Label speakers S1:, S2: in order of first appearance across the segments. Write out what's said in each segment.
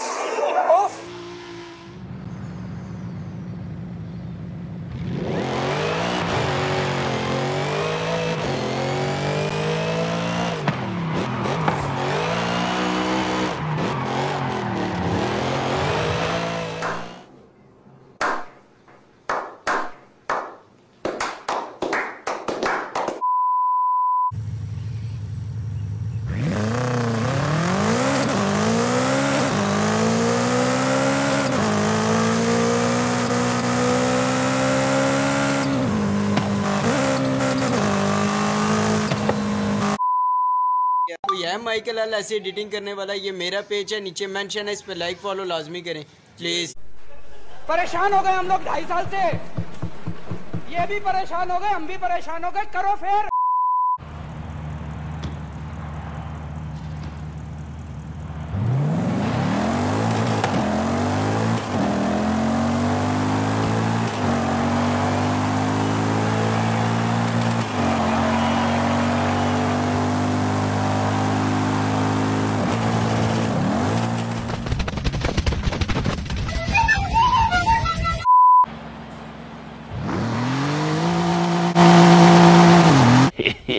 S1: off. है Michael अल ऐसे editing करने वाला, ये मेरा पेज है, नीचे मेंशन है, इस पर लाइक फॉलो लाजमी करें। प्लीज़
S2: परेशान हो गए हम लोग ढाई साल से। ये भी परेशान हो गए, हम भी परेशान हो गए, करो फिर।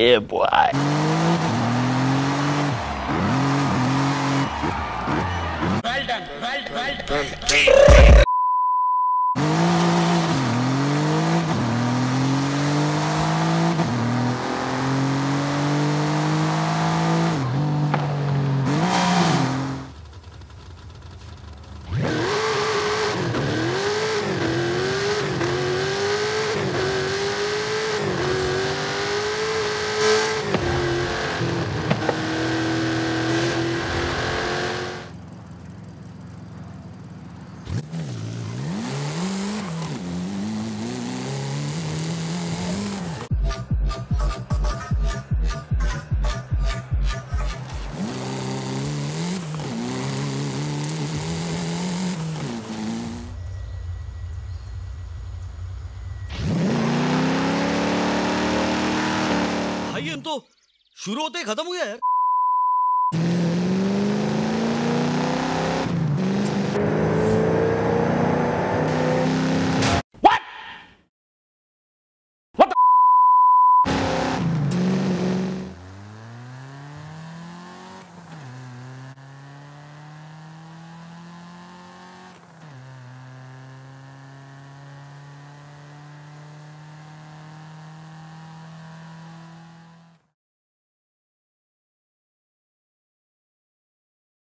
S3: Yeah, boy.
S4: भाई हम तो शुरू होते ही खत्म हो गया यार।